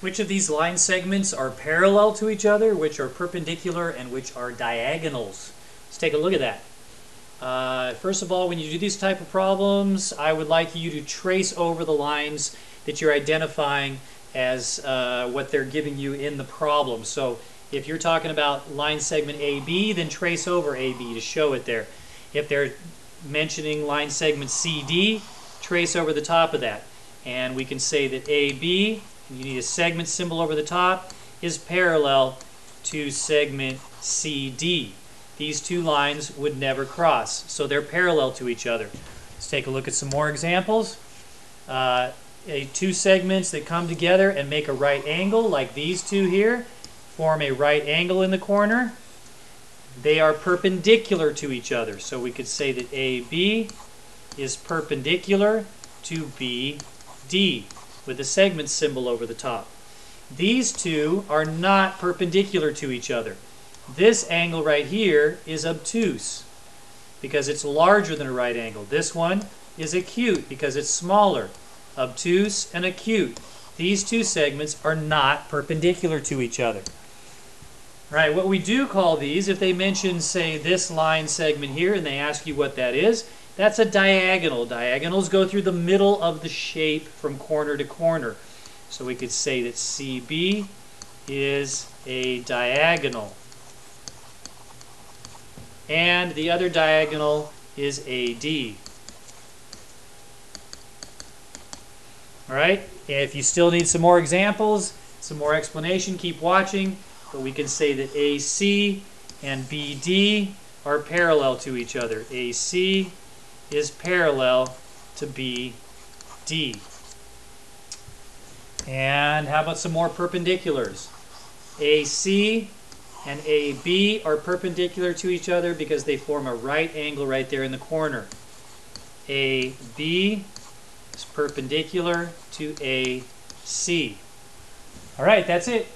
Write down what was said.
Which of these line segments are parallel to each other, which are perpendicular, and which are diagonals? Let's take a look at that. Uh, first of all, when you do these type of problems, I would like you to trace over the lines that you're identifying as uh, what they're giving you in the problem. So if you're talking about line segment AB, then trace over AB to show it there. If they're mentioning line segment CD, trace over the top of that. And we can say that AB, you need a segment symbol over the top, is parallel to segment CD. These two lines would never cross, so they're parallel to each other. Let's take a look at some more examples. Uh, a, two segments that come together and make a right angle, like these two here, form a right angle in the corner. They are perpendicular to each other, so we could say that AB is perpendicular to BD with a segment symbol over the top. These two are not perpendicular to each other. This angle right here is obtuse because it's larger than a right angle. This one is acute because it's smaller. Obtuse and acute. These two segments are not perpendicular to each other. Right, what we do call these, if they mention, say, this line segment here, and they ask you what that is, that's a diagonal. Diagonals go through the middle of the shape from corner to corner. So we could say that CB is a diagonal. And the other diagonal is AD. All right, if you still need some more examples, some more explanation, keep watching. But we can say that AC and BD are parallel to each other. AC is parallel to BD. And how about some more perpendiculars? AC and AB are perpendicular to each other because they form a right angle right there in the corner. AB is perpendicular to AC. All right, that's it.